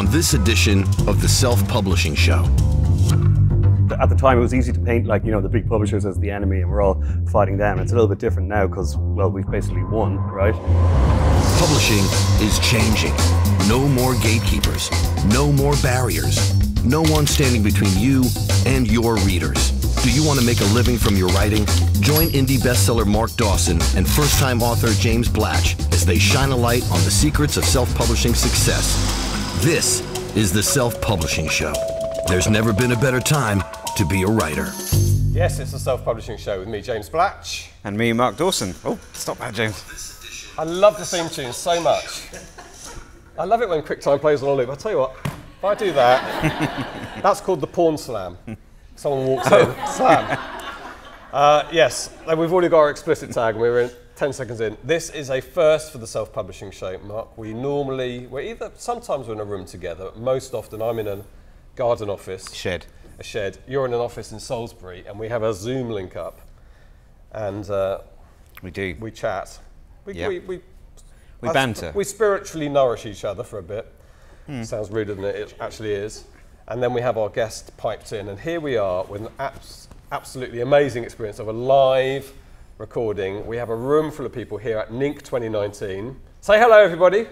on this edition of the Self Publishing Show. At the time, it was easy to paint like you know the big publishers as the enemy, and we're all fighting them. It's a little bit different now because well, we've basically won, right? Publishing is changing. No more gatekeepers, no more barriers, no one standing between you and your readers. Do you want to make a living from your writing? Join indie bestseller Mark Dawson and first time author James Blatch as they shine a light on the secrets of self publishing success. This is the Self Publishing Show. There's never been a better time to be a writer. Yes, it's the Self Publishing Show with me, James Blatch. And me, Mark Dawson. Oh, stop that, James. I love the theme tune so much. I love it when QuickTime plays on a loop. I'll tell you what, if I do that, that's called the porn slam. Someone walks in, slam. Uh, yes, and we've already got our explicit tag, and we're in 10 seconds in. This is a first for the self-publishing show, Mark. We normally, we're either, sometimes we're in a room together, but most often I'm in a garden office. Shed. A shed. You're in an office in Salisbury, and we have a Zoom link up, and uh, We do. we chat. We, Yep. we, we, We banter. We spiritually nourish each other for a bit. Hmm. Sounds ruder than it actually is. And then we have our guest piped in, and here we are with an abs- absolutely amazing experience of a live recording. We have a room full of people here at NINC 2019. Say hello, everybody.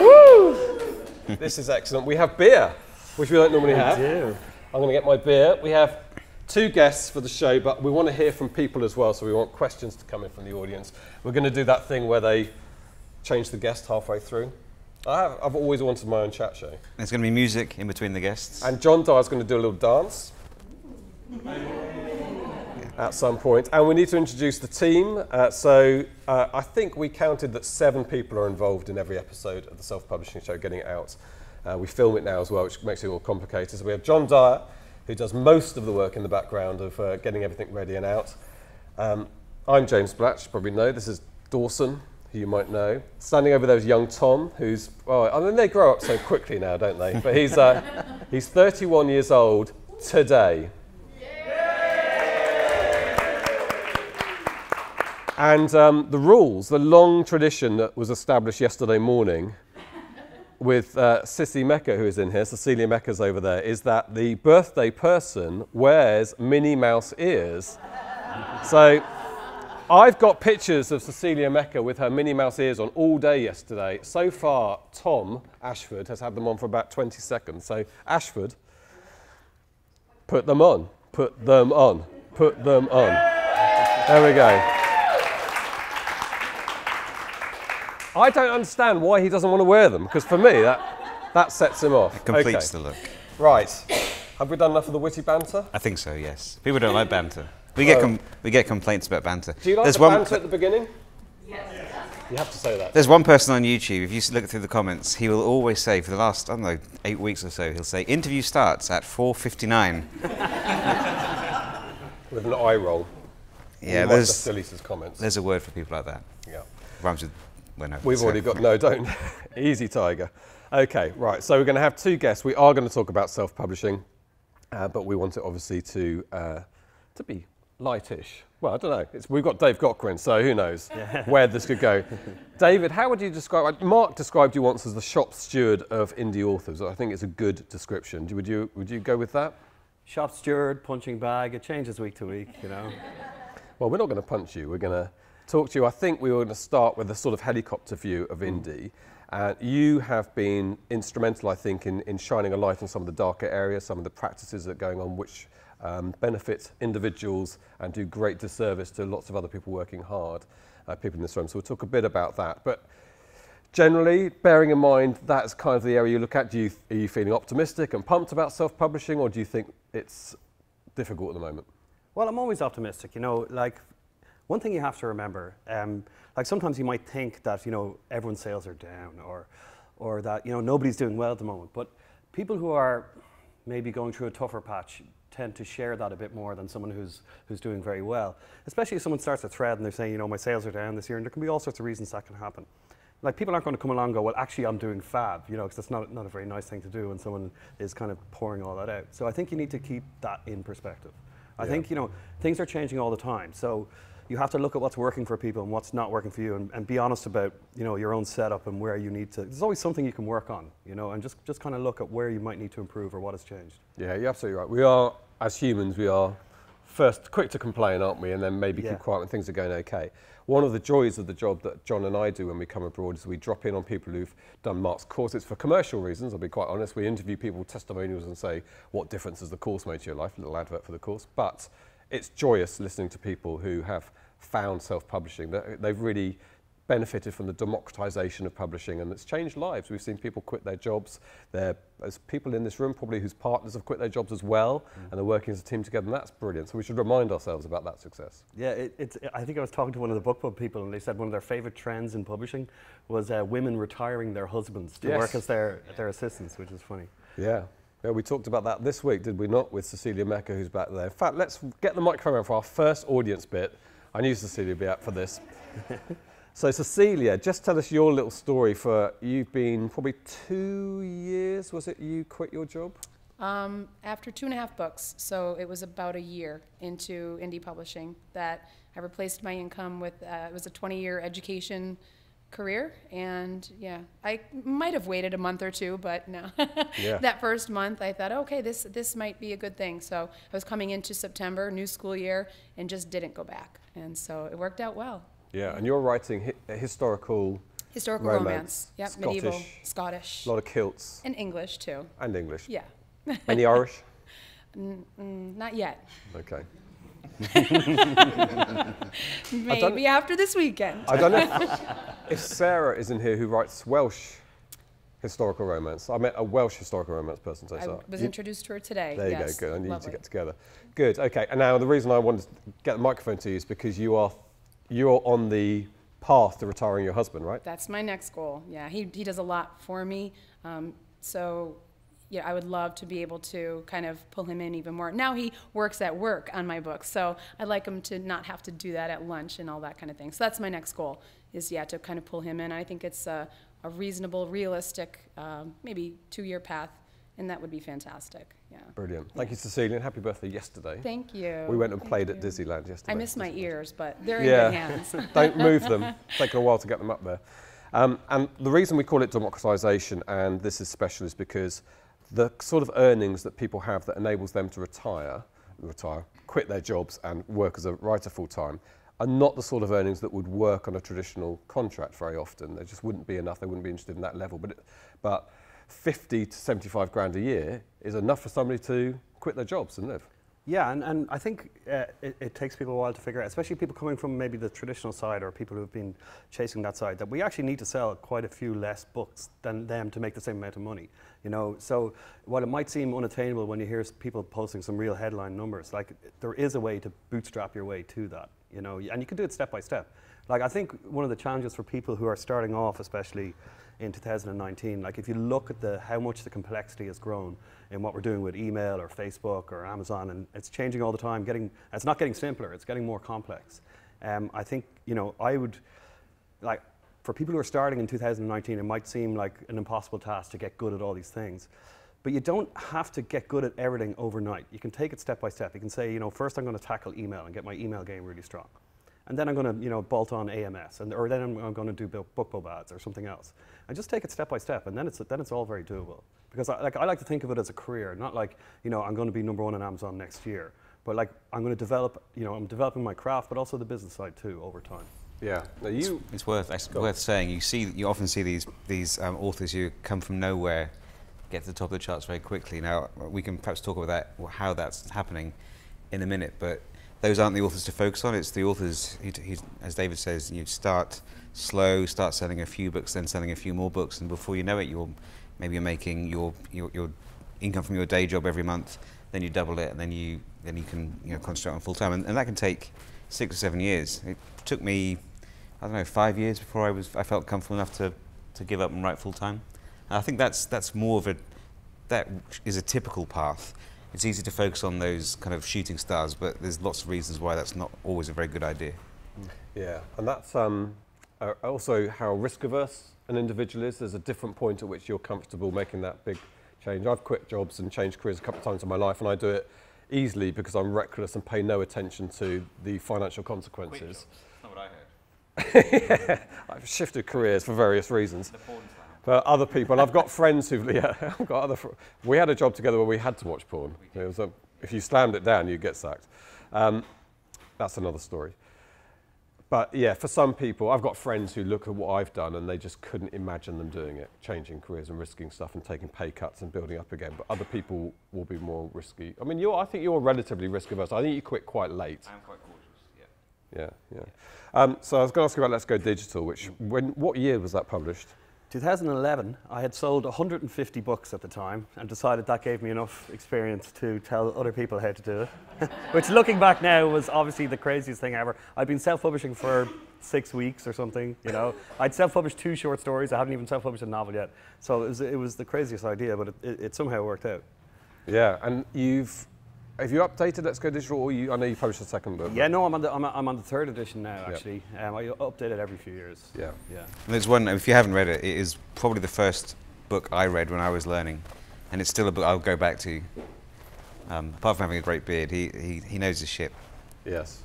Woo! This is excellent. We have beer, which we don't normally have. do. I'm going to get my beer. We have two guests for the show, but we want to hear from people as well, so we want questions to come in from the audience. We're going to do that thing where they change the guest halfway through. I have, I've always wanted my own chat show. There's going to be music in between the guests. And John Dyer's going to do a little dance at some point. And we need to introduce the team. Uh, so uh, I think we counted that seven people are involved in every episode of the self-publishing show getting it out. Uh, we film it now as well, which makes it all complicated. So we have John Dyer, who does most of the work in the background of uh, getting everything ready and out. Um, I'm James Blatch, you probably know. This is Dawson, who you might know. Standing over there is young Tom, who's, well, I mean, they grow up so quickly now, don't they? But he's, uh, he's 31 years old today. And um, the rules, the long tradition that was established yesterday morning with uh, Sissy Mecca, who is in here, Cecelia Mecca's over there, is that the birthday person wears Minnie Mouse ears. so I've got pictures of Cecelia Mecca with her Minnie Mouse ears on all day yesterday. So far, Tom Ashford has had them on for about 20 seconds. So, Ashford, put them on, put them on, put them on. There we go. I don't understand why he doesn't want to wear them, because for me, that, that sets him off. Completes Okay. the look. Right. Have we done enough of the witty banter? I think so, yes. People don't like banter. We get, com- we get complaints about banter. Do you like there's the one, banter at the beginning? Yes. You have to say that. There's one person on YouTube, if you look through the comments, he will always say, for the last, I don't know, eight weeks or so, he'll say, interview starts at 4.59. With an eye roll. Yeah, there's, just comments. there's a word for people like that. Yeah. Rhymes with, well, no. We've already got, no, don't. Easy, Tiger. Okay, right. So we're going to have two guests. We are going to talk about self-publishing, uh, but we want it obviously to uh, to be lightish. Well, I don't know. It's, we've got Dave Gaughran, so who knows where this could go. David, how would you describe? Mark described you once as the shop steward of indie authors. I think it's a good description. Would you would you go with that? Shop steward, punching bag. It changes week to week, you know. Well, we're not going to punch you. We're going to talk to you. I think we were going to start with a sort of helicopter view of indie. Uh, you have been instrumental, I think, in, in shining a light on some of the darker areas, some of the practices that are going on, which um, benefit individuals and do great disservice to lots of other people working hard, uh, people in this room. So we'll talk a bit about that. But generally, bearing in mind that's kind of the area you look at, do you, are you feeling optimistic and pumped about self-publishing, or do you think it's difficult at the moment? Well, I'm always optimistic. You know, like one thing you have to remember, um, like sometimes you might think that you know everyone's sales are down, or or that you know nobody's doing well at the moment. But people who are maybe going through a tougher patch tend to share that a bit more than someone who's who's doing very well. Especially if someone starts a thread and they're saying, you know, my sales are down this year, and there can be all sorts of reasons that can happen. Like people aren't going to come along and go, well, actually, I'm doing fab, you know, because that's not, not a very nice thing to do when someone is kind of pouring all that out. So I think you need to keep that in perspective. I think you know things are changing all the time. So you have to look at what's working for people and what's not working for you, and, and be honest about you know your own setup and where you need to. There's always something you can work on, you know, and just just kind of look at where you might need to improve or what has changed. Yeah, you're absolutely right. We are, as humans, we are first quick to complain, aren't we? And then maybe Yeah. keep quiet when things are going okay. One of the joys of the job that John and I do when we come abroad is we drop in on people who've done Mark's courses for commercial reasons. I'll be quite honest. We interview people, testimonials, and say, what difference has the course made to your life? A little advert for the course. But it's joyous listening to people who have found self-publishing. They- They've really benefited from the democratization of publishing and it's changed lives. We've seen people quit their jobs. There, there's people in this room probably whose partners have quit their jobs as well and they're working as a team together and that's brilliant. So we should remind ourselves about that success. Yeah, it, it's. I think I was talking to one of the book club people, and they said one of their favorite trends in publishing was uh, women retiring their husbands to Yes. work as their their assistants, which is funny. Yeah. Yeah, we talked about that this week, did we not, with Cecelia Mecca, who's back there. In fact, let's get the microphone for our first audience bit. I knew Cecelia would be up for this. so, Cecelia, just tell us your little story for you've been probably two years, was it you quit your job? Um, after two and a half books, so it was about a year into indie publishing that I replaced my income with, uh, it was a 20 year education career. And yeah, I might have waited a month or two, but no. Yeah. that first month, I thought, okay, this, this might be a good thing. So I was coming into September, new school year, and just didn't go back. And so it worked out well. Yeah, and you're writing hi- historical, Historical Romance, romance, yep, medieval, Scottish, a lot of kilts and English too. and English. Yeah, Any Irish? Mm, not yet. Okay. Maybe after this weekend. I don't know if, if Sarah is in here who writes Welsh historical romance. I met a Welsh historical romance person, so I Sarah. was You- introduced to her today. There you yes. go. Good. I need to get together. Good. Okay. And now the reason I wanted to get the microphone to you is because you are you're on the path to retiring your husband, right? That's my next goal. Yeah, he, he does a lot for me. Um, so, yeah, I would love to be able to kind of pull him in even more. Now he works at work on my books, so I'd like him to not have to do that at lunch and all that kind of thing. So that's my next goal, is yeah, to kind of pull him in. I think it's a, a reasonable, realistic, um, maybe two-year path, and that would be fantastic. Yeah. Brilliant. Thank you, Cecelia, and happy birthday yesterday. Thank you. we went and Thank played at. Disneyland yesterday. I miss my ears, but they're in Yeah. good hands. Don't move them. It's Taken a while to get them up there. Um, and the reason we call it democratisation, and this is special, is because the sort of earnings that people have that enables them to retire, retire, quit their jobs and work as a writer full time, are not the sort of earnings that would work on a traditional contract very often. There just wouldn't be enough. They wouldn't be interested in that level. But, it, but 50 to 75 grand a year is enough for somebody to quit their jobs and live. Yeah, and, and I think uh, it, it takes people a while to figure out, especially people coming from maybe the traditional side or people who've been chasing that side, that we actually need to sell quite a few less books than them to make the same amount of money. You know, so while it might seem unattainable when you hear people posting some real headline numbers, like there is a way to bootstrap your way to that. You know, and you can do it step by step. Like I think one of the challenges for people who are starting off, especially in 2019. Like if you look at the how much the complexity has grown in what we're doing with email or Facebook or Amazon, and it's changing all the time. Getting it's not getting simpler; it's getting more complex. Um, I think you know I would like for people who are starting in 2019, it might seem like an impossible task to get good at all these things. But you don't have to get good at everything overnight. You can take it step by step. You can say, you know, first I'm going to tackle email and get my email game really strong. And then I'm going to, you know, bolt on AMS, and, or then I'm, I'm going to do book BookBub ads or something else. And just take it step by step, and then it's, then it's all very doable. Because I, like, I like to think of it as a career, not like, you know, I'm going to be number one on Amazon next year. But like, I'm going to develop, you know, I'm developing my craft, but also the business side too over time. Yeah. Now you, It's worth it's worth saying. You see, you often see these these um, authors who come from nowhere, get to the top of the charts very quickly. Now we can perhaps talk about that, how that's happening, in a minute. But those aren't the authors to focus on. It's the authors. As David says, you start slow, start selling a few books, then selling a few more books, and before you know it, you're maybe you're making your your, your income from your day job every month. Then you double it, and then you then you can you know concentrate on full time, and, and that can take six or seven years. It took me, I don't know, five years before I was I felt comfortable enough to, to give up and write full time. And I think that's that's more of a that is a typical path. It's easy to focus on those kind of shooting stars, but there's lots of reasons why that's not always a very good idea. Yeah, and that's um, uh, also how risk averse an individual is. There's a different point at which you're comfortable making that big change. I've quit jobs and changed careers a couple of times in my life, and I do it easily because I'm reckless and pay no attention to the financial consequences. That's not what I heard. I've shifted careers for various reasons. But other people, I've got friends who've, yeah, I've got other, fr- we had a job together where we had to watch porn. It was a, if you slammed it down, you'd get sacked. Um, that's another story. But yeah, for some people, I've got friends who look at what I've done and they just couldn't imagine them doing it, changing careers and risking stuff and taking pay cuts and building up again. But other people will be more risky. I mean, you're, I think you're relatively risk averse. I think you quit quite late. I'm quite cautious, yeah. Yeah, yeah. Um, so I was going to ask you about Let's Go Digital, which when what year was that published? 2011, I had sold 150 books at the time and decided that gave me enough experience to tell other people how to do it. Which, looking back now, was obviously the craziest thing ever. I'd been self publishing for six weeks or something, you know. I'd self published two short stories, I haven't even self published a novel yet. So it was, it was the craziest idea, but it, it, it somehow worked out. Yeah, and you've have you updated Let's Go Digital, or you? I know you published a second book. Yeah, no, I'm on the, I'm, I'm on the third edition now, actually. Um, I update it every few years. Yeah. Yeah. And there's one, if you haven't read it, it is probably the first book I read when I was learning. And it's still a book I'll go back to. Um, apart from having a great beard, he, he, he knows his ship. Yes.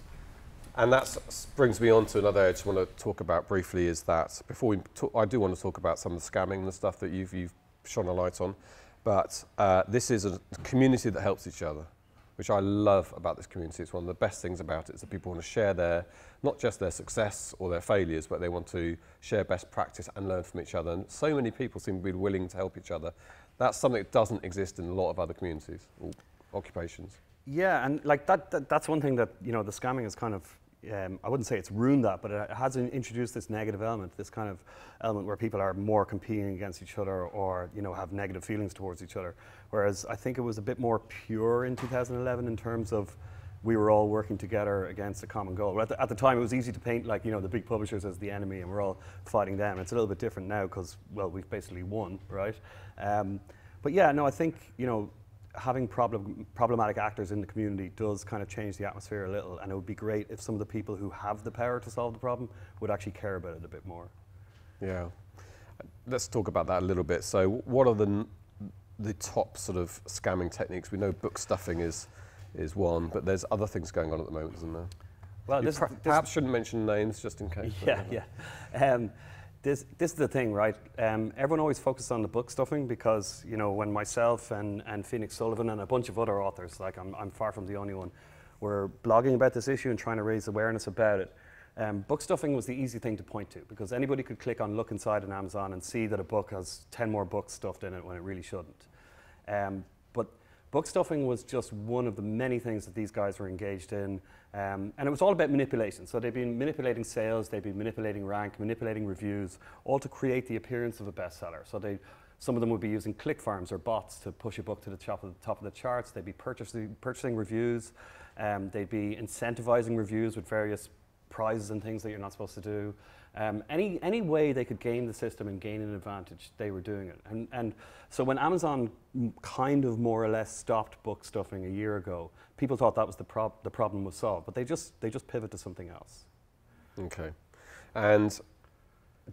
And that brings me on to another area I just want to talk about briefly is that before we talk, I do want to talk about some of the scamming and the stuff that you've, you've shone a light on. But uh, this is a community that helps each other, which I love about this community. It's one of the best things about it is that people want to share their, not just their success or their failures, but they want to share best practice and learn from each other. And so many people seem to be willing to help each other. That's something that doesn't exist in a lot of other communities or occupations. Yeah, and like that, that that's one thing that you know the scamming is kind of. Um, I wouldn't say it's ruined that, but it has introduced this negative element, this kind of element where people are more competing against each other, or you know have negative feelings towards each other. Whereas I think it was a bit more pure in 2011 in terms of we were all working together against a common goal. At the, at the time, it was easy to paint like you know the big publishers as the enemy, and we're all fighting them. It's a little bit different now because well, we've basically won, right? Um, but yeah, no, I think you know having problem, problematic actors in the community does kind of change the atmosphere a little, and it would be great if some of the people who have the power to solve the problem would actually care about it a bit more. Yeah. Let's talk about that a little bit. So, what are the the top sort of scamming techniques? We know book stuffing is is one, but there's other things going on at the moment, isn't there? Well, this, per- this- perhaps shouldn't mention names just in case. Yeah, yeah. Um, this, this is the thing, right? Um, everyone always focuses on the book stuffing because, you know, when myself and, and Phoenix Sullivan and a bunch of other authors, like I'm, I'm far from the only one, were blogging about this issue and trying to raise awareness about it. Um, book stuffing was the easy thing to point to because anybody could click on look inside an Amazon and see that a book has 10 more books stuffed in it when it really shouldn't. Um, book stuffing was just one of the many things that these guys were engaged in. Um, and it was all about manipulation. So they'd been manipulating sales, they'd been manipulating rank, manipulating reviews, all to create the appearance of a bestseller. So they, some of them would be using click farms or bots to push a book to the top of the, top of the charts. They'd be purchasing, purchasing reviews. Um, they'd be incentivizing reviews with various prizes and things that you're not supposed to do. Um, any, any way they could game the system and gain an advantage, they were doing it. And, and so when Amazon kind of more or less stopped book stuffing a year ago, people thought that was the, prob- the problem was solved, but they just, they just pivot to something else. Okay. And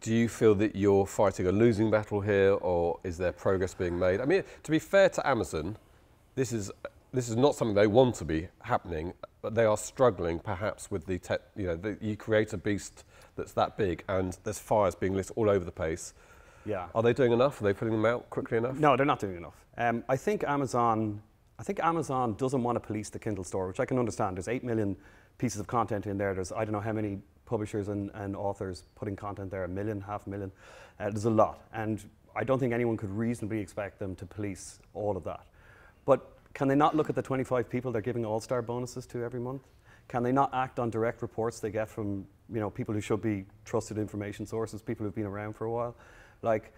do you feel that you're fighting a losing battle here, or is there progress being made? I mean, to be fair to Amazon, this is this is not something they want to be happening, but they are struggling perhaps with the te- you know the, you create a beast that's that big, and there's fires being lit all over the place. Yeah. Are they doing enough? Are they putting them out quickly enough? No, they're not doing enough. Um, I think Amazon, I think Amazon doesn't want to police the Kindle store, which I can understand. There's eight million pieces of content in there. There's I don't know how many publishers and, and authors putting content there, a million, half a million. Uh, there's a lot, and I don't think anyone could reasonably expect them to police all of that. But can they not look at the 25 people they're giving all-star bonuses to every month? Can they not act on direct reports they get from you know people who should be trusted information sources, people who've been around for a while? Like,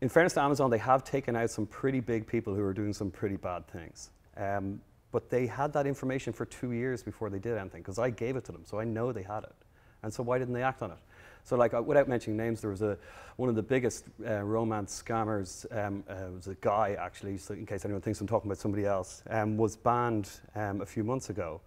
in fairness to Amazon, they have taken out some pretty big people who are doing some pretty bad things. Um, but they had that information for two years before they did anything because I gave it to them, so I know they had it. And so why didn't they act on it? So, like, uh, without mentioning names, there was a one of the biggest uh, romance scammers. Um, uh, was a guy actually. So, in case anyone thinks I'm talking about somebody else, um, was banned um, a few months ago.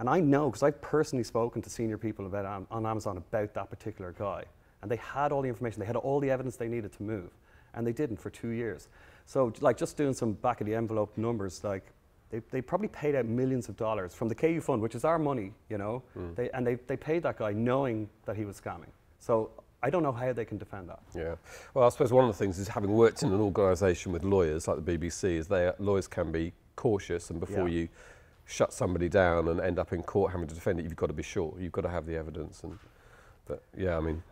And I know because I've personally spoken to senior people about um, on Amazon about that particular guy, and they had all the information. They had all the evidence they needed to move, and they didn't for two years. So, like, just doing some back of the envelope numbers, like they, they probably paid out millions of dollars from the KU fund, which is our money, you know, Hmm. they, and they, they paid that guy knowing that he was scamming. So I don't know how they can defend that. Yeah. Well, I suppose one of the things is having worked in an organisation with lawyers like the BBC is they lawyers can be cautious, and before Yeah. you shut somebody down and end up in court having to defend it, you've got to be sure. You've got to have the evidence. And but yeah, I mean,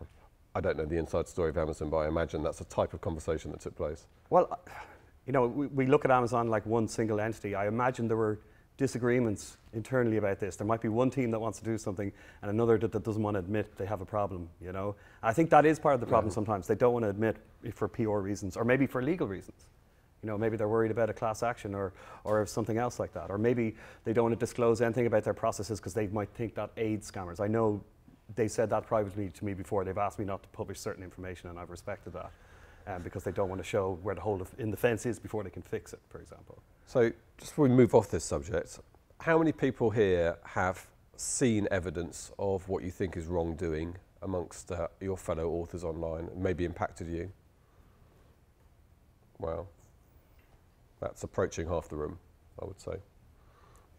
I don't know the inside story of Amazon, but I imagine that's a type of conversation that took place. Well, you know, we, we look at Amazon like one single entity. I imagine there were disagreements internally about this. There might be one team that wants to do something and another that, that doesn't want to admit they have a problem, you know? I think that is part of the problem sometimes. They don't want to admit it for PR reasons or maybe for legal reasons. You know, maybe they're worried about a class action or, or something else like that. Or maybe they don't want to disclose anything about their processes because they might think that aids scammers. I know they said that privately to me before. They've asked me not to publish certain information, and I've respected that um, because they don't want to show where the hole in the fence is before they can fix it, for example. So, just before we move off this subject, how many people here have seen evidence of what you think is wrongdoing amongst uh, your fellow authors online and maybe impacted you? Well, that's approaching half the room, I would say.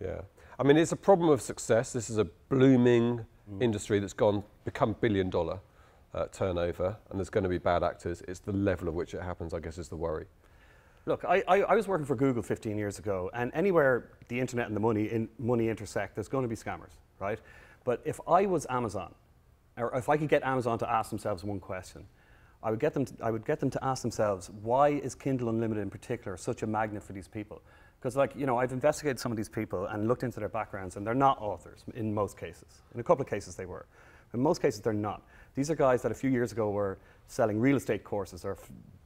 Yeah. I mean, it's a problem of success. This is a blooming industry that's gone become billion dollar uh, turnover, and there's going to be bad actors. It's the level at which it happens, I guess, is the worry. Look, I, I, I was working for Google 15 years ago, and anywhere the internet and the money, in, money intersect, there's going to be scammers, right? But if I was Amazon, or if I could get Amazon to ask themselves one question, I would get them to, I would get them to ask themselves, why is Kindle Unlimited in particular such a magnet for these people? Because, like, you know, I've investigated some of these people and looked into their backgrounds, and they're not authors in most cases. In a couple of cases, they were. In most cases, they're not. These are guys that a few years ago were selling real estate courses or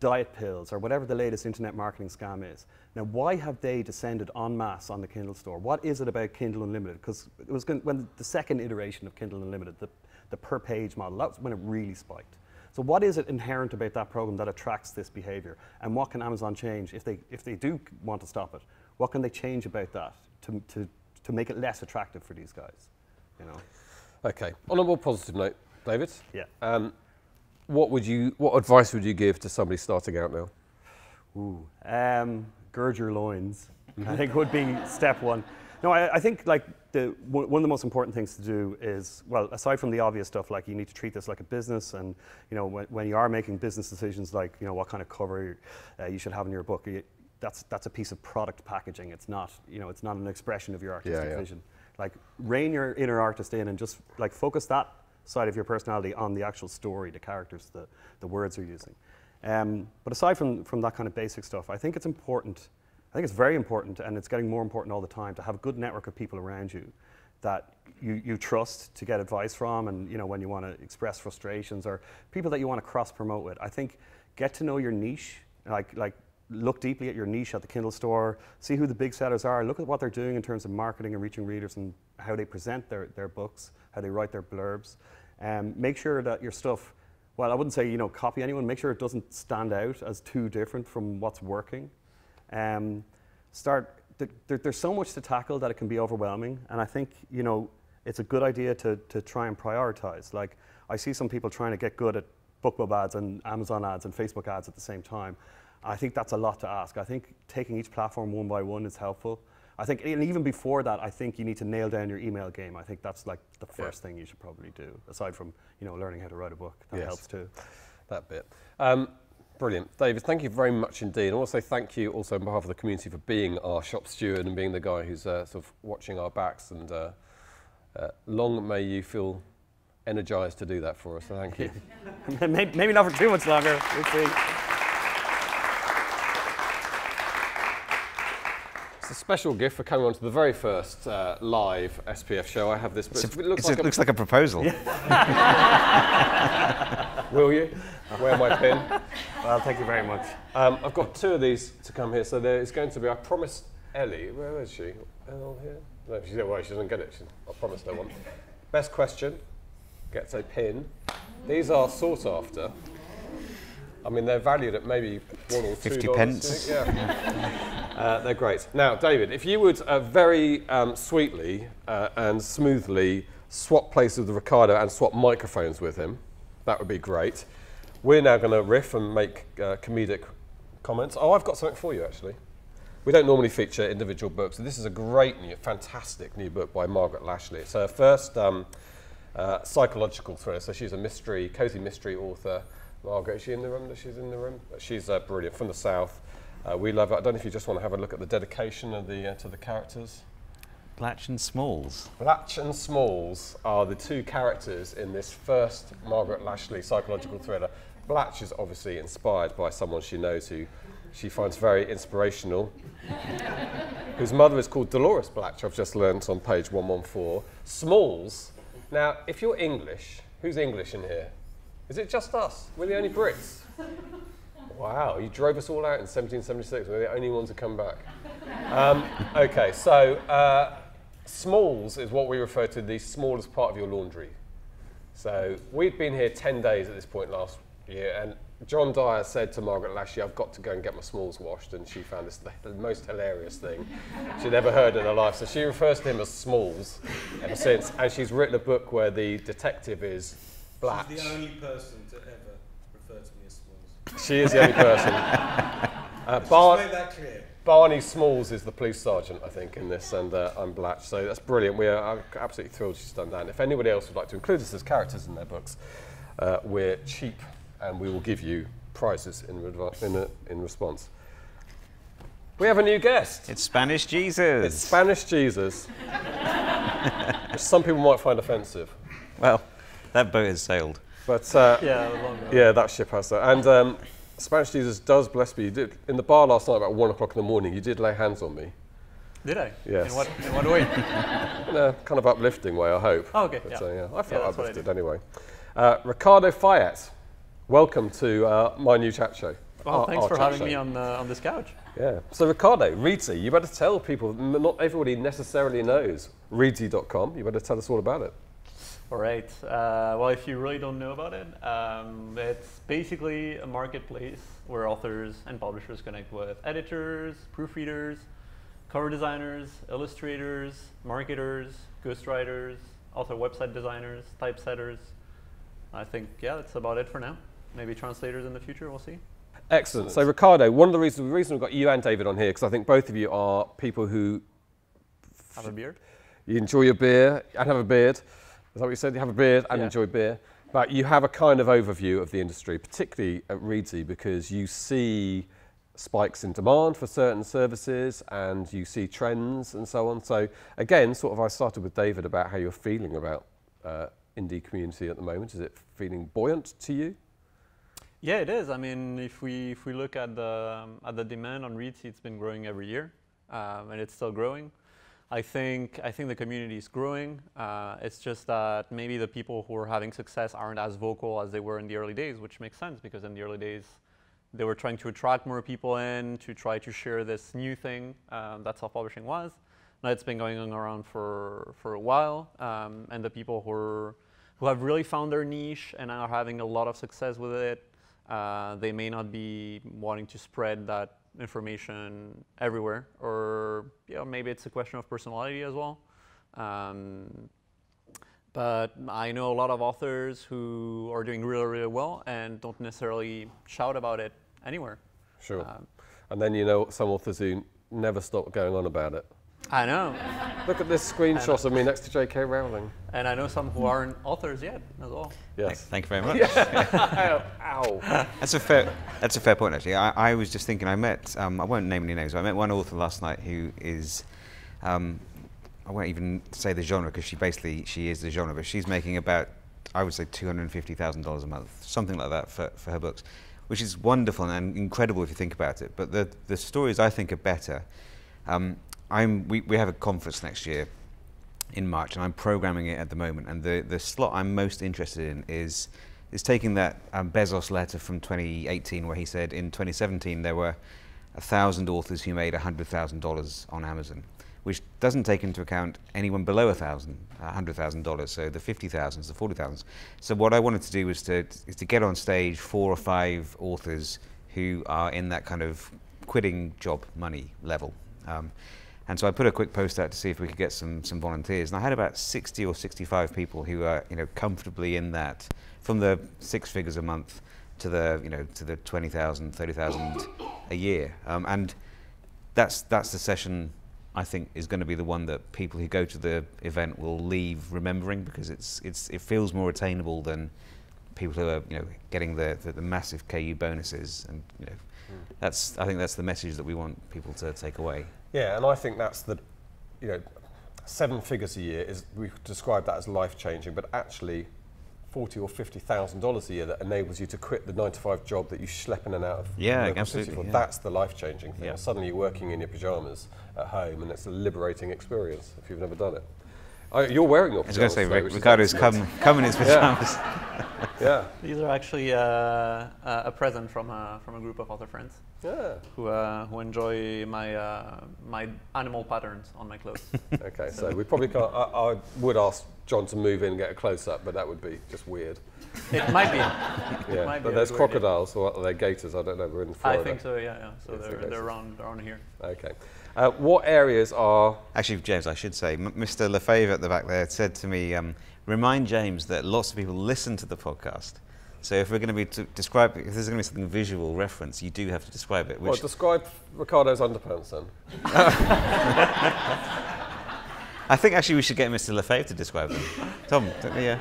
diet pills or whatever the latest internet marketing scam is. Now, why have they descended en masse on the Kindle store? What is it about Kindle Unlimited? Because it was when the second iteration of Kindle Unlimited, the, the per page model, that was when it really spiked. So, what is it inherent about that program that attracts this behavior? And what can Amazon change if they, if they do want to stop it? What can they change about that to, to, to make it less attractive for these guys? You know? Okay. On a more positive note, David. Yeah. Um, what would you? What advice would you give to somebody starting out now? Ooh, um, gird your loins. I think would be step one. No, I, I think like the one one of the most important things to do is well, aside from the obvious stuff, like you need to treat this like a business, and you know when, when you are making business decisions, like you know what kind of cover uh, you should have in your book, you, that's that's a piece of product packaging. It's not you know it's not an expression of your artistic yeah. vision. Like rein your inner artist in and just like focus that side of your personality on the actual story, the characters, the the words you're using. Um, but aside from, from that kind of basic stuff, I think it's important, I think it's very important, and it's getting more important all the time, to have a good network of people around you that you, you trust to get advice from, and you know, when you want to express frustrations, or people that you want to cross promote with. I think get to know your niche, like, like look deeply at your niche at the Kindle store, see who the big sellers are, look at what they're doing in terms of marketing and reaching readers and how they present their, their books, how they write their blurbs. Um, make sure that your stuff well, I wouldn't say you know copy anyone. Make sure it doesn't stand out as too different from what's working. Um, start. Th- there, there's so much to tackle that it can be overwhelming, and I think you know it's a good idea to to try and prioritize. Like I see some people trying to get good at BookBub ads and Amazon ads and Facebook ads at the same time. I think that's a lot to ask. I think taking each platform one by one is helpful. I think, and even before that, I think you need to nail down your email game. I think that's like the Yeah. first thing you should probably do, aside from you know learning how to write a book. That Yes. helps too. That bit. Um, brilliant. David, thank you very much indeed. And also thank you also on behalf of the community for being our shop steward and being the guy who's uh, sort of watching our backs. And uh, uh, long may you feel energized to do that for us. So thank you. maybe, maybe not for too much longer. We'll see. It's a special gift for coming on to the very first uh, live SPF show. I have this, but It's a- it looks it's like a- a, looks like a proposal. Will you? Wear my pin. Well, thank you very much. Um, I've got two of these to come here. So there is going to be, I promised Ellie, where is she? Elle here? No, she's not. well, she doesn't get it. She, I promised her one. Best question gets a pin. These are sought after. I mean, they're valued at maybe one or two 50 pence. do you think? Yeah. uh, they're great. Now, David, if you would uh, very um, sweetly uh, and smoothly swap places with Ricardo and swap microphones with him, that would be great. We're now going to riff and make uh, comedic comments. Oh, I've got something for you actually. we don't normally feature individual books. This is a great, new, fantastic new book by Margaret Lashley. It's her first um, uh, psychological thriller. So she's a mystery, cozy mystery author. Margaret, is she in the room? She's in the room. She's uh, brilliant from the south. Uh, we love it. I don't know if you just want to have a look at the dedication of the uh, to the characters. Blatch and Smalls. Blatch and Smalls are the two characters in this first Margaret Lashley psychological thriller. Blatch is obviously inspired by someone she knows who she finds very inspirational, whose mother is called Dolores Blatch, I've just learnt on page 114. Smalls, now, if you're English, who's English in here? Is it just us? We're the only Brits. Wow, you drove us all out in 1776. We're the only ones to come back. Um, okay, so uh, smalls is what we refer to the smallest part of your laundry. So we'd been here 10 days at this point last year, and John Dyer said to Margaret Lashley, I've got to go and get my smalls washed, and she found this the most hilarious thing she'd ever heard in her life. So she refers to him as Smalls ever since, and she's written a book where the detective is Blatch. She's the only person to ever refer to me as Smalls. She is the only person. Uh, Just Bar- make that clear. Barney Smalls is the police sergeant, I think, in this, and uh, I'm Blatch. So that's brilliant. We are absolutely thrilled she's done that. And if anybody else would like to include us as characters in their books, uh, we're cheap and we will give you prizes in, in, a, in response. We have a new guest. It's Spanish Jesus. It's Spanish Jesus, which some people might find offensive. well, that boat has sailed. But uh, Yeah, yeah, that ship has sailed. And um, Spanish Jesus does bless me. You did, in the bar last night about one o'clock in the morning, you did lay hands on me. Did I? Yes. In what, in what way? In a kind of uplifting way, I hope. Oh, okay, But, yeah. uh, yeah, I Yeah, felt that's what I uplifted anyway. Uh, Ricardo Fayet, welcome to uh, my new chat show. Well, Our- thanks our for having show. me on, uh, on this couch. Yeah. So Ricardo, Reedsy, you better tell people, not everybody necessarily knows Reedsy.com. You better tell us all about it. All right. Uh, well, if you really don't know about it, um, it's basically a marketplace where authors and publishers connect with editors, proofreaders, cover designers, illustrators, marketers, ghostwriters, also website designers, typesetters. I think, yeah, that's about it for now. Maybe translators in the future, we'll see. Excellent. So Ricardo, one of the reasons, the reason we've got you and David on here, because I think both of you are people who Have a beard? you enjoy your beer and have a beard. Is that what you said? You have a beard and Yeah. enjoy beer. But you have a kind of overview of the industry, particularly at Reedsy, because you see spikes in demand for certain services and you see trends and so on. So again, sort of I started with David about how you're feeling about uh, indie community at the moment. Is it feeling buoyant to you? Yeah, it is. I mean, if we if we look at the um, at the demand on Reedsy, it's been growing every year, um, and it's still growing. I think I think the community is growing. Uh, it's just that maybe the people who are having success aren't as vocal as they were in the early days, which makes sense because in the early days they were trying to attract more people in to try to share this new thing um, that self-publishing was. Now it's been going on around for for a while, um, and the people who are who have really found their niche and are having a lot of success with it, uh, they may not be wanting to spread that information everywhere, or you know, maybe it's a question of personality as well. Um, but I know a lot of authors who are doing really, really well and don't necessarily shout about it anywhere. Sure. Um, and then you know some authors who never stop going on about it. I know, Look at this screenshot of me next to J.K. Rowling. and I know some who aren't authors yet as well. Yes. thank you very much. Ow. Ow. That's a fair. That's a fair point, actually. I, I was just thinking. I met. Um, I won't name any names. But I met one author last night who is. Um, I won't even say the genre because she basically she is the genre, but she's making about I would say two hundred and fifty thousand dollars a month, something like that for, for her books, which is wonderful and incredible if you think about it. But the the stories I think are better. Um, I'm we, we have a conference next year in March, and I'm programming it at the moment. And the, the slot I'm most interested in is is taking that um, Bezos letter from 2018, where he said in 2017 there were a thousand authors who made hundred thousand dollars on Amazon, which doesn't take into account anyone below a thousand, hundred thousand dollars. So the fifty thousands, the forty thousands. So what I wanted to do was to is to get on stage four or five authors who are in that kind of quitting job money level. Um, and so I put a quick post out to see if we could get some some volunteers. And I had about 60 or 65 people who are you know comfortably in that, from the six figures a month to the you know to the 20,000, 30,000 a year. Um, and that's that's the session I think is going to be the one that people who go to the event will leave remembering because it's it's it feels more attainable than people who are you know getting the the, the massive KU bonuses and you know that's I think that's the message that we want people to take away. Yeah, and I think that's the, you know, seven figures a year is we describe that as life changing, but actually, forty or fifty thousand dollars a year that enables you to quit the nine to five job that you schlep in and out of. Yeah, absolutely, yeah. That's the life changing thing. Yeah. Suddenly, you're working in your pajamas at home, and it's a liberating experience if you've never done it. Oh, you're wearing your I was going to say today, Ric- which is Ricardo's come come in his pajamas. Yeah, These are actually uh, uh, a present from a, from a group of other friends yeah. who, uh, who enjoy my, uh, my animal patterns on my clothes. Okay, so we probably can't. I, I would ask John to move in and get a close up, but that would be just weird. it might be. Yeah, might but a there's good idea. crocodiles or are they gators? I don't know. We're in Florida. I Florida. think so, yeah, yeah. So Yes, they're, okay. they're, around, they're around here. Okay. Uh, what areas are? Actually, James, I should say, M- Mr. Lefebvre at the back there said to me, um, remind James that lots of people listen to the podcast. So if we're going to be to describe, if there's going to be something visual reference, you do have to describe it. Well, describe Ricardo's underpants then. I think actually we should get Mr. Lefebvre to describe them. Tom, yeah.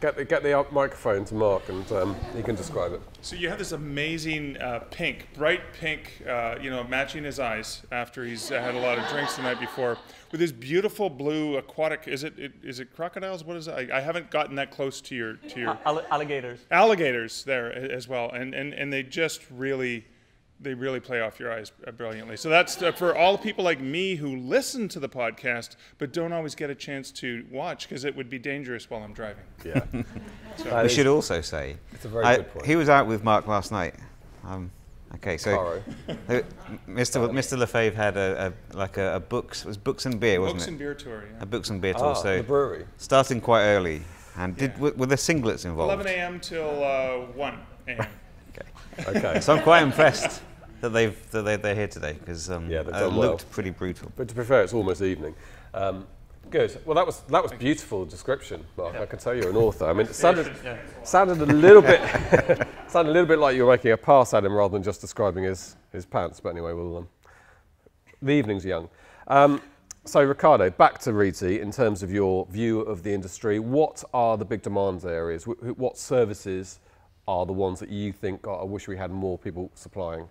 Get the, get the microphone to Mark and um, he can describe it. So you have this amazing uh, pink, bright pink, uh, you know, matching his eyes after he's uh, had a lot of drinks the night before, with this beautiful blue aquatic. Is it, it is it crocodiles? What is it? I, I haven't gotten that close to your to your Alli- alligators. alligators there as well, and and and they just really. They really play off your eyes uh, brilliantly. So that's uh, for all people like me who listen to the podcast but don't always get a chance to watch because it would be dangerous while I'm driving. Yeah. We should also say, It's a very I- good point. he was out with Mark last night. Um, okay, so uh, Mr. Mr. Lefebvre had a, a like a, a books it was books and beer, wasn't Books it? and beer tour. Yeah. A books and beer tour. Ah, so the brewery. starting quite early, and did Yeah. were, were there singlets involved? 11 a.m. till uh, 1 a.m. Okay. okay. So I'm quite impressed that they've that they, they're here today because um, Yeah, they've it done well. looked pretty brutal. But to be fair, it's almost evening. Um, good. Well, that was that was beautiful description, Mark. I can tell you're an author. I mean, it sounded Yeah. sounded a little bit sounded a little bit like you were making a pass at him rather than just describing his his pants. But anyway, we'll. Um, the evening's young. Um, so, Ricardo, back to Reedsy in terms of your view of the industry. What are the big demands areas? Wh- wh- What services are the ones that you think, oh, I wish we had more people supplying?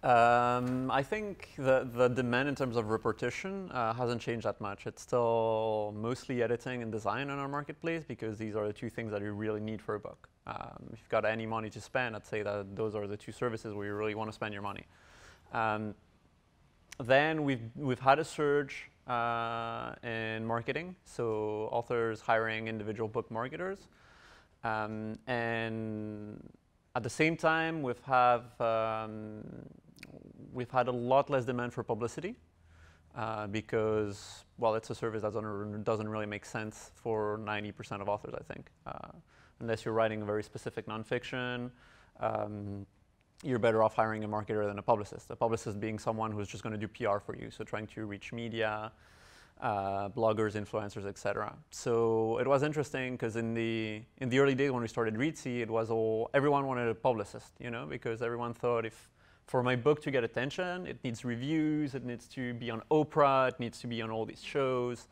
Um, I think the, the demand in terms of repetition uh, hasn't changed that much. It's still mostly editing and design on our marketplace because these are the two things that you really need for a book. Um, if you've got any money to spend, I'd say that those are the two services where you really want to spend your money. Um, then we've, we've had a surge uh, in marketing, so authors hiring individual book marketers. Um, and at the same time, we've, have, um, we've had a lot less demand for publicity uh, because, well, it's a service that doesn't, really make sense for 90% of authors, I think. Uh, unless you're writing a very specific nonfiction, um, you're better off hiring a marketer than a publicist. A publicist being someone who's just going to do PR for you, so trying to reach media, uh, bloggers, influencers, etc. So it was interesting because in the in the early days when we started Reedsy, it was all everyone wanted a publicist, you know, because everyone thought if for my book to get attention, it needs reviews, it needs to be on Oprah, it needs to be on all these shows.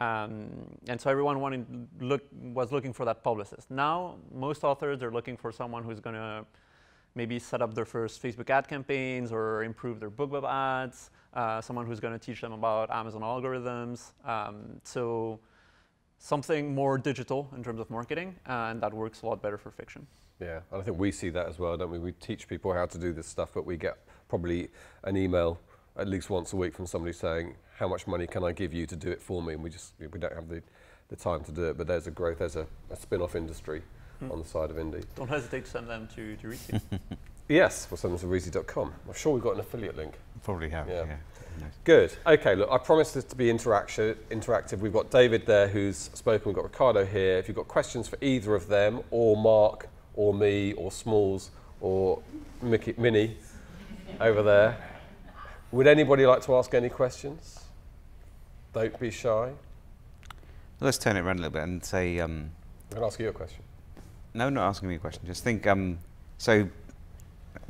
Um, and so everyone wanted look was looking for that publicist. Now most authors are looking for someone who's going to maybe set up their first Facebook ad campaigns or improve their BookBub ads, uh, someone who's going to teach them about Amazon algorithms. Um, so something more digital in terms of marketing, and that works a lot better for fiction. Yeah, and I think we see that as well, don't we? We teach people how to do this stuff, but we get probably an email at least once a week from somebody saying, "How much money can I give you to do it for me?" And we just we don't have the, the time to do it. But there's a growth, there's a, a spin-off industry hmm. on the side of indie. Don't hesitate to send them to, to Reedsy. Yes, we'll send them to Reedsy.com. I'm sure we've got an affiliate link. Probably have. Yeah. Yeah. Good. Okay, look, I promised this to be interaction, interactive. We've got David there who's spoken. We've got Ricardo here. If you've got questions for either of them, or Mark, or me, or Smalls, or Mickey, Minnie over there, would anybody like to ask any questions? Don't be shy. Let's turn it around a little bit and say, um, I'm going to ask you a question. no, not asking me a question. Just think. Um, so,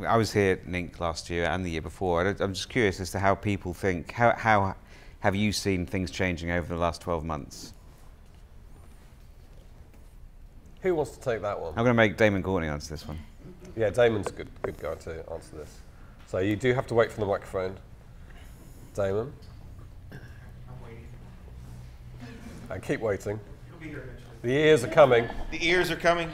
I was here at NINC last year and the year before. I'm just curious as to how people think. How, how have you seen things changing over the last 12 months? Who wants to take that one? I'm going to make Damon Courtney answer this one. Yeah, Damon's a good, good guy to answer this. So you do have to wait for the microphone. Damon? I'm waiting. I keep waiting. The ears are coming. The ears are coming.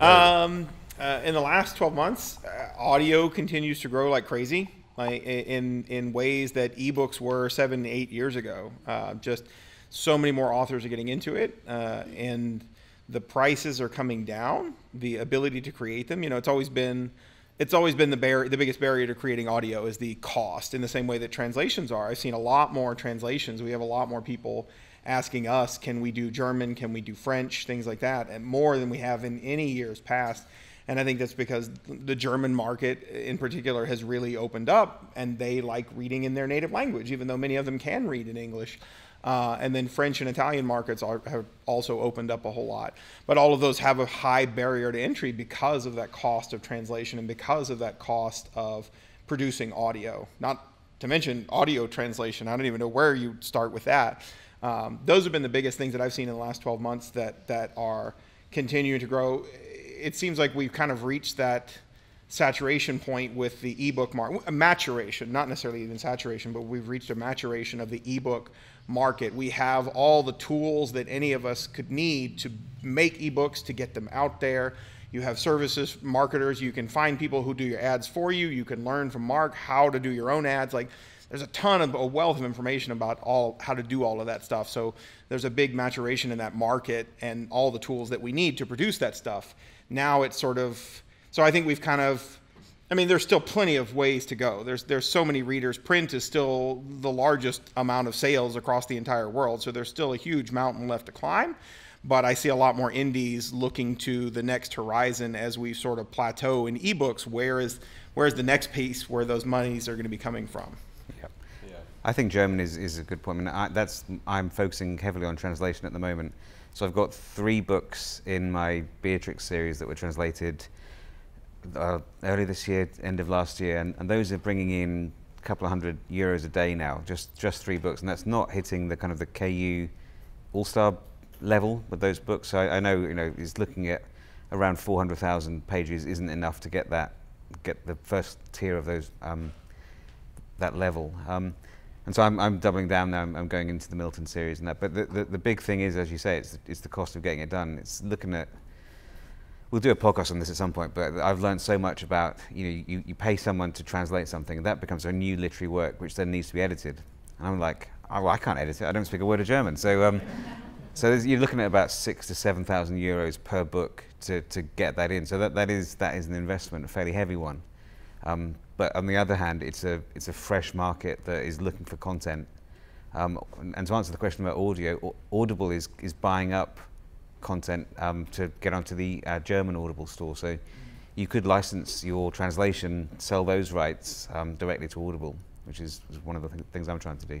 Um, uh, in the last 12 months, uh, audio continues to grow like crazy, like in in ways that ebooks were seven, eight years ago. Uh, just so many more authors are getting into it, uh, and the prices are coming down. The ability to create them, you know, it's always been. It's always been the bar- the biggest barrier to creating audio is the cost. In the same way that translations are, I've seen a lot more translations. We have a lot more people asking us, can we do German, can we do French, things like that, and more than we have in any years past. And I think that's because the German market in particular has really opened up and they like reading in their native language, even though many of them can read in English. Uh, and then French and Italian markets are, have also opened up a whole lot. But all of those have a high barrier to entry because of that cost of translation and because of that cost of producing audio. Not to mention audio translation. I don't even know where you start with that. Um, those have been the biggest things that I've seen in the last 12 months that that are continuing to grow. It seems like we've kind of reached that saturation point with the ebook market, maturation, not necessarily even saturation, but we've reached a maturation of the ebook market. We have all the tools that any of us could need to make ebooks, to get them out there. You have services, marketers, you can find people who do your ads for you. You can learn from Mark how to do your own ads. Like, there's a ton of a wealth of information about all how to do all of that stuff. So there's a big maturation in that market and all the tools that we need to produce that stuff. Now it's sort of so I think we've kind of I mean there's still plenty of ways to go. There's there's so many readers. Print is still the largest amount of sales across the entire world. So there's still a huge mountain left to climb. But I see a lot more indies looking to the next horizon as we sort of plateau in ebooks. Where is where is the next piece where those monies are going to be coming from? Yep. I think German is, is a good point. I mean, I, that's I'm focusing heavily on translation at the moment. So I've got three books in my Beatrix series that were translated uh, early this year, end of last year, and, and those are bringing in a couple of hundred euros a day now. Just just three books, and that's not hitting the kind of the KU All Star level with those books. So I, I know you know is looking at around 400,000 pages isn't enough to get that get the first tier of those um, that level. Um, and so I'm, I'm doubling down now. I'm, I'm going into the Milton series and that. But the, the, the big thing is, as you say, it's, it's the cost of getting it done. It's looking at. We'll do a podcast on this at some point, but I've learned so much about you know you, you pay someone to translate something, and that becomes a new literary work, which then needs to be edited. And I'm like, oh, well, I can't edit it. I don't speak a word of German. So um, so you're looking at about six to seven thousand euros per book to, to get that in. So that, that is that is an investment, a fairly heavy one. Um, but on the other hand, it's a it's a fresh market that is looking for content. Um, and, and to answer the question about audio, Audible is is buying up content um, to get onto the uh, German Audible store. So you could license your translation, sell those rights um, directly to Audible, which is, is one of the th- things I'm trying to do.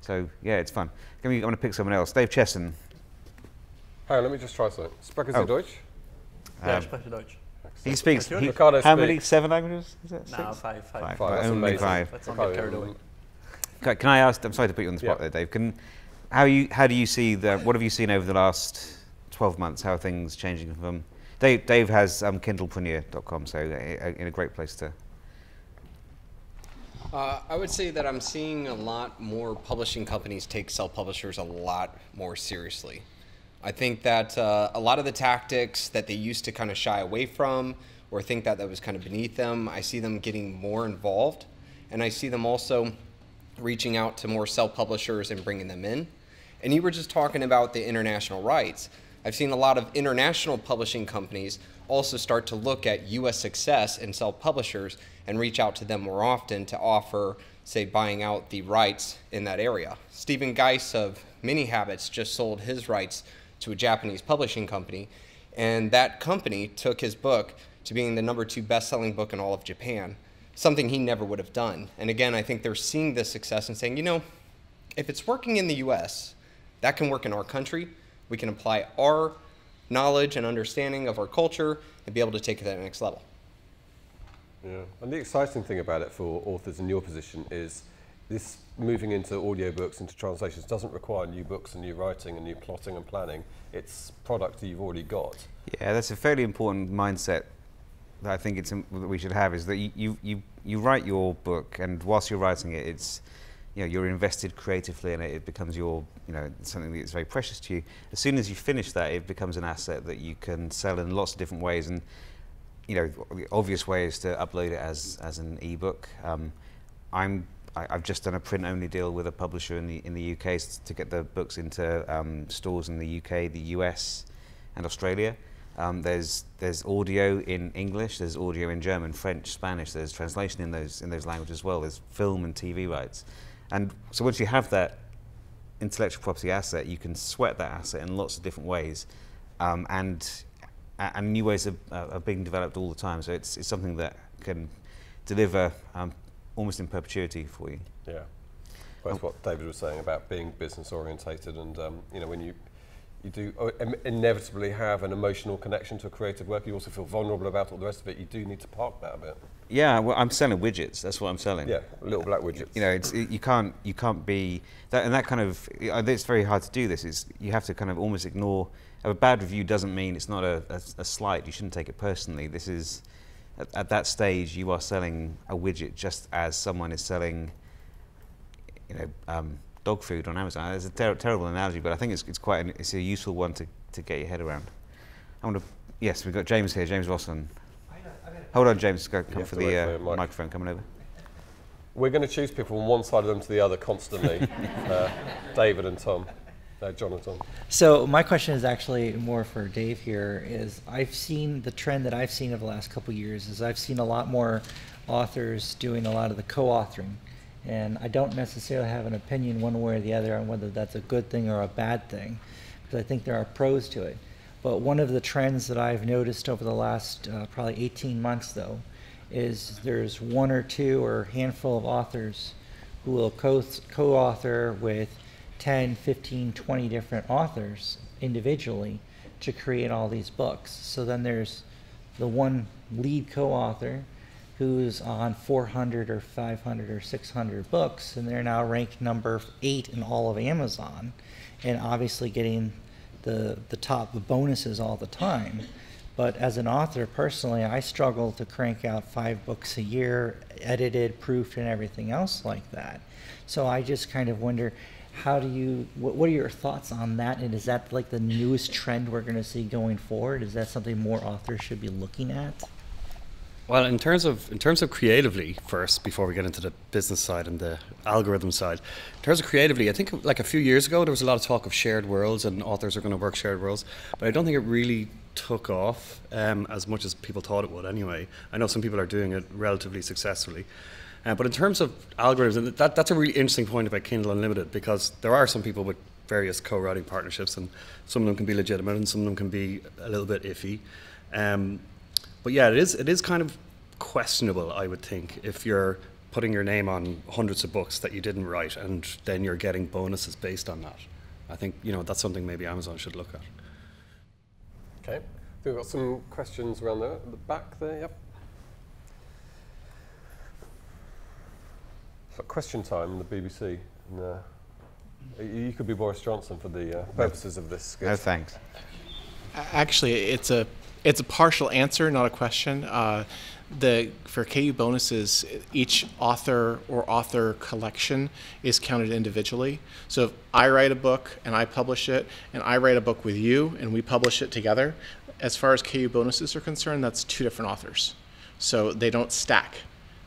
So yeah, it's fun. Let me, I'm going to pick someone else. Dave Chesson. Hang on, let me just try something. Sprechen Sie Oh. Deutsch? Ja, Um, ich spreche Deutsch. He speaks. He, Ricardo how many? Seven languages? Is it? No, five, five. Five. Five, that's Only amazing. five. Let's not Ricardo, get carried away. Can, can I ask? I'm sorry to put you on the spot Yeah. there, Dave. Can how you how do you see the what have you seen over the last 12 months? How are things changing from? Dave Dave has um, Kindlepreneur.com, so uh, in a great place to. Uh, I would say that I'm seeing a lot more publishing companies take self publishers a lot more seriously. I think that uh, a lot of the tactics that they used to kind of shy away from or think that that was kind of beneath them, I see them getting more involved. And I see them also reaching out to more self publishers and bringing them in. And you were just talking about the international rights. I've seen a lot of international publishing companies also start to look at US success and self publishers and reach out to them more often to offer, say, buying out the rights in that area. Stephen Guise of Mini Habits just sold his rights to a Japanese publishing company, and that company took his book to being the number two best selling book in all of Japan, something he never would have done. And again, I think they're seeing this success and saying, you know, if it's working in the US, that can work in our country. We can apply our knowledge and understanding of our culture and be able to take it to the next level. Yeah, and the exciting thing about it for authors in your position is this moving into audiobooks, into translations, doesn't require new books and new writing and new plotting and planning. It's product that you've already got. Yeah, that's a fairly important mindset that I think it's that we should have is that you, you, you, you write your book and whilst you're writing it, it's you know, you're invested creatively in it, it becomes your, you know, something that's very precious to you. As soon as you finish that, it becomes an asset that you can sell in lots of different ways. And, you know, the obvious way is to upload it as, as an ebook. Um, I'm, I, I've just done a print-only deal with a publisher in the, in the UK to get the books into um, stores in the UK, the US, and Australia. Um, there's there's audio in English, there's audio in German, French, Spanish. There's translation in those in those languages as well. There's film and TV rights. And so once you have that intellectual property asset, you can sweat that asset in lots of different ways, um, and and new ways are, are, being developed all the time. So it's it's something that can deliver um, almost in perpetuity for you. Yeah, well, that's what David was saying about being business orientated, and um, you know when you you do uh, inevitably have an emotional connection to a creative work. You also feel vulnerable about all the rest of it. You do need to park that a bit. Yeah, well, I'm selling widgets. That's what I'm selling. Yeah, little black widgets. You know, it's, it, you can't you can't be that and that kind of. It's very hard to do this. Is you have to kind of almost ignore. A bad review doesn't mean it's not a, a, a slight. You shouldn't take it personally. This is at, at that stage you are selling a widget just as someone is selling. You know. Um, dog food on Amazon. It's a ter terrible analogy, but I think it's, it's quite an, it's a useful one to, to get your head around. I want to, yes, we've got James here, James Lawson. Hold on, James, go, come for the uh, mic. microphone coming over. We're going to choose people from one side of them to the other constantly, uh, David and Tom. Uh, John and Tom. So my question is actually more for Dave here. Is I've seen the trend that I've seen over the last couple years is I've seen a lot more authors doing a lot of the co-authoring and I don't necessarily have an opinion one way or the other on whether that's a good thing or a bad thing, because I think there are pros to it. But one of the trends that I've noticed over the last uh, probably 18 months, though, is there's one or two or handful of authors who will co author with 10, 15, 20 different authors individually to create all these books. So then there's the one lead co author who's on 400 or 500 or 600 books, and they're now ranked number eight in all of Amazon, and obviously getting the the top bonuses all the time. But as an author, personally, I struggle to crank out five books a year, edited, proofed, and everything else like that. So I just kind of wonder, how do you? What, what are your thoughts on that? And is that like the newest trend we're going to see going forward? Is that something more authors should be looking at? Well, in terms of in terms of creatively, first before we get into the business side and the algorithm side, in terms of creatively, I think like a few years ago there was a lot of talk of shared worlds and authors are going to work shared worlds, but I don't think it really took off um, as much as people thought it would. Anyway, I know some people are doing it relatively successfully. Uh, but in terms of algorithms, and that, that's a really interesting point about Kindle Unlimited because there are some people with various co-writing partnerships, and some of them can be legitimate, and some of them can be a little bit iffy. Um, but yeah, it is it is kind of questionable, I would think, if you're putting your name on hundreds of books that you didn't write, and then you're getting bonuses based on that. I think you know that's something maybe Amazon should look at. Okay, we've got some questions around the, the back there. Yep. So question time in the BBC. And, uh, you could be Boris Johnson for the uh, purposes of this. No thanks. Actually, it's a it's a partial answer, not a question. Uh, the for KU bonuses, each author or author collection is counted individually. So if I write a book and I publish it, and I write a book with you and we publish it together, as far as KU bonuses are concerned, that's two different authors. So they don't stack.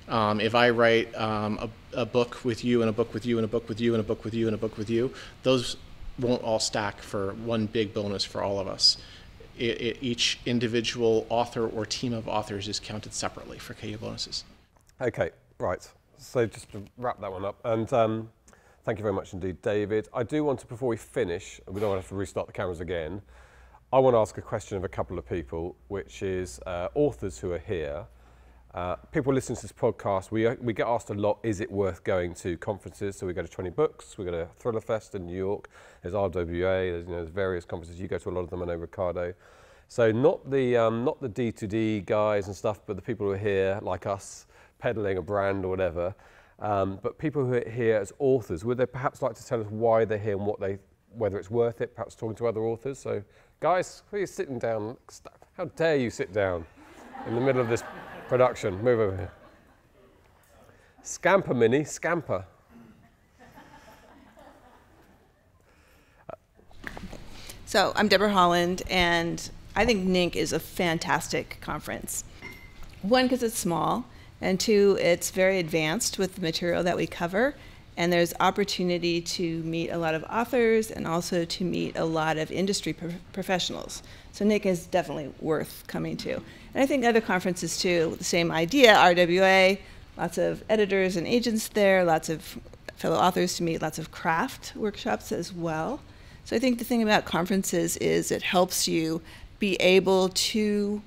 Um, if I write um, a, a book with you and a book with you and a book with you and a book with you and a book with you, those won't all stack for one big bonus for all of us it, it, each individual author or team of authors is counted separately for KU bonuses. Okay, right. So just to wrap that one up, and um, thank you very much indeed, David. I do want to, before we finish, we don't want to have to restart the cameras again, I want to ask a question of a couple of people, which is uh, authors who are here. Uh, people listening to this podcast, we, uh, we get asked a lot, is it worth going to conferences? So we go to 20 Books, we go to Thriller Fest in New York, there's RWA, there's, you know, there's various conferences, you go to a lot of them, I know Ricardo. So not the um, not the D2D guys and stuff, but the people who are here like us, peddling a brand or whatever. Um, but people who are here as authors, would they perhaps like to tell us why they're here and what they, whether it's worth it? Perhaps talking to other authors. So, guys, who are you sitting down? How dare you sit down in the middle of this production? Move over here. Scamper Mini, Scamper. So I'm Deborah Holland, and I think NINC is a fantastic conference. One, because it's small, and two, it's very advanced with the material that we cover, and there's opportunity to meet a lot of authors and also to meet a lot of industry pro professionals. So NINC is definitely worth coming to. And I think other conferences too, the same idea, RWA, lots of editors and agents there, lots of fellow authors to meet, lots of craft workshops as well. So I think the thing about conferences is it helps you be able to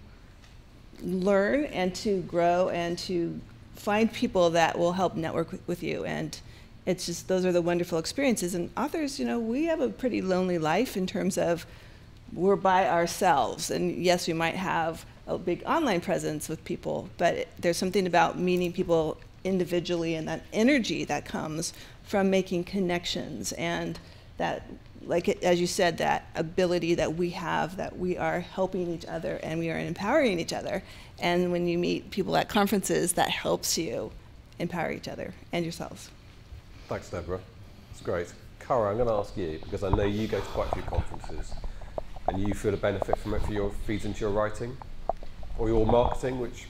learn and to grow and to find people that will help network with you and it's just those are the wonderful experiences and authors you know we have a pretty lonely life in terms of we're by ourselves and yes we might have a big online presence with people but it, there's something about meeting people individually and that energy that comes from making connections and that like as you said, that ability that we have, that we are helping each other and we are empowering each other. And when you meet people at conferences, that helps you empower each other and yourselves. Thanks, Deborah. It's great. Cara, I'm going to ask you because I know you go to quite a few conferences, and you feel a benefit from it for your feeds into your writing or your marketing, which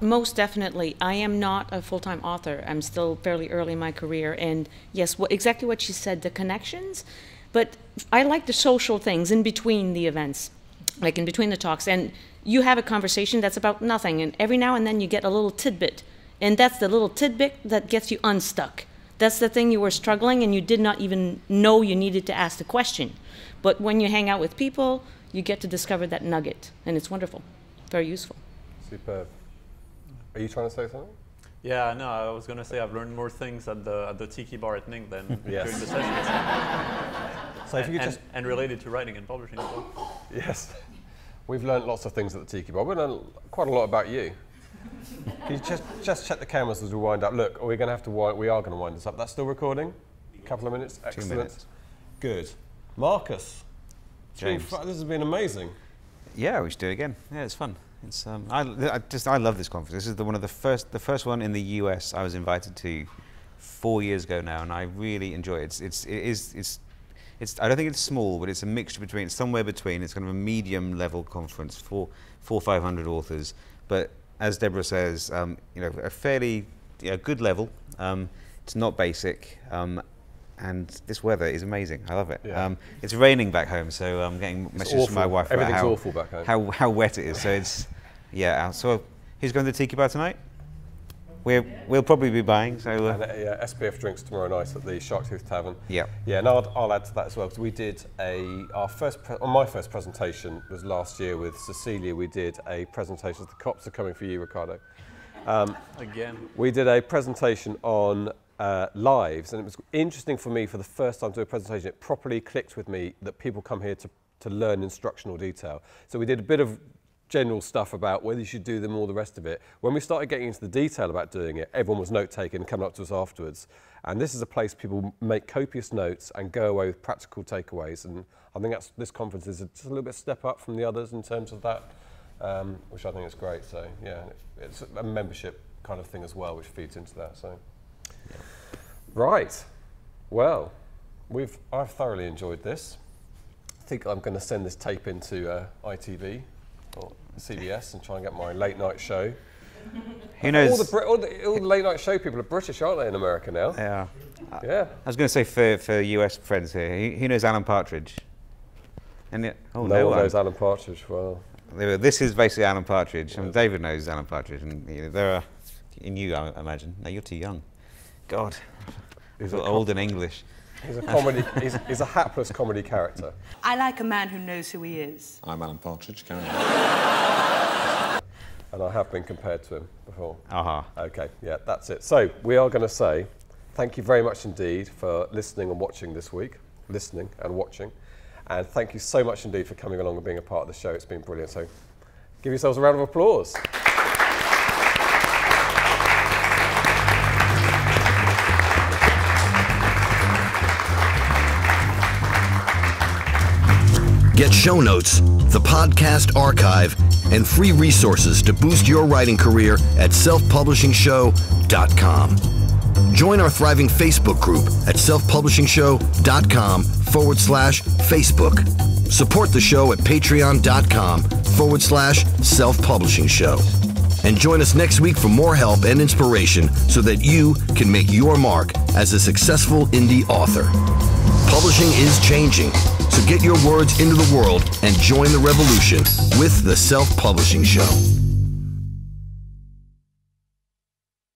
most definitely. I am not a full time author. I'm still fairly early in my career. And yes, what, exactly what she said the connections but I like the social things in between the events, like in between the talks. And you have a conversation that's about nothing, and every now and then you get a little tidbit. And that's the little tidbit that gets you unstuck. That's the thing you were struggling and you did not even know you needed to ask the question. But when you hang out with people, you get to discover that nugget, and it's wonderful, very useful. Superb. Are you trying to say something? Yeah, no, I was going to say I've learned more things at the at the Tiki Bar at NINC than during the sessions. so if you could and, just and related to writing and publishing as well. Yes, we've learned lots of things at the Tiki Bar. We've learned quite a lot about you. Can you just just check the cameras as we wind up? Look, are we going to have to wind? We are going to wind this up. That's still recording. A couple of minutes. Excellent. Two minutes. Good. Marcus. James. This has been amazing. Yeah, we should do it again. Yeah, it's fun. It's um, I, I, just I love this conference. This is the one of the first the first one in the US I was invited to four years ago now, and I really enjoy it. It's it's it is it's it's I don't think it's small, but it's a mixture between somewhere between. It's kind of a medium level conference for four five hundred authors, but as Deborah says, um, you know, a fairly you know, good level. Um, it's not basic. Um, and this weather is amazing. I love it. Yeah. Um, it's raining back home, so I'm getting messages from my wife about how, awful back home. how how wet it is. So it's yeah. So who's going to the Tiki Bar tonight? We're, we'll probably be buying. So uh, And uh, yeah, SPF drinks tomorrow night at the Sharktooth Tavern. Yeah. Yeah, and I'll, I'll add to that as well because we did a our first pre- on my first presentation was last year with Cecelia. We did a presentation. The cops are coming for you, Ricardo. Um, Again. we did a presentation on uh, lives, and it was interesting for me for the first time to do a presentation. It properly clicked with me that people come here to, to learn instructional detail. So we did a bit of general stuff about whether you should do them, all the rest of it. When we started getting into the detail about doing it, everyone was note taking coming up to us afterwards. And this is a place people make copious notes and go away with practical takeaways. And I think that's, this conference is a, just a little bit step up from the others in terms of that, um, which I think is great. So yeah, it's a membership kind of thing as well, which feeds into that. So. Right. Well, we've I've thoroughly enjoyed this. I think I'm going to send this tape into uh, ITV or CBS and try and get my late night show. Who knows? All the, all, the, all the late night show people are British, aren't they, in America now? Yeah. Yeah. I was going to say for, for US friends here, who, knows Alan Partridge? And it, oh, no, no, one knows Alan Partridge well. Were- This is basically Alan Partridge, and David knows Alan Partridge, and you know, there are, and you, I imagine. No, you're too young. God, he's old and English. He's a comedy. he's, he's a hapless comedy character. I like a man who knows who he is. I'm Alan Partridge. Carry And I have been compared to him before. Aha. Okay, yeah, that's it. So we are going to say thank you very much indeed for listening and watching this week, listening and watching. And thank you so much indeed for coming along and being a part of the show. It's been brilliant. So give yourselves a round of applause. Get show notes, the podcast archive, and free resources to boost your writing career at selfpublishingshow.com. Join our thriving Facebook group at selfpublishingshow.com forward slash Facebook. Support the show at patreon.com forward slash self publishing show. And join us next week for more help and inspiration so that you can make your mark as a successful indie author. Publishing is changing, so get your words into the world and join the revolution with the Self Publishing Show.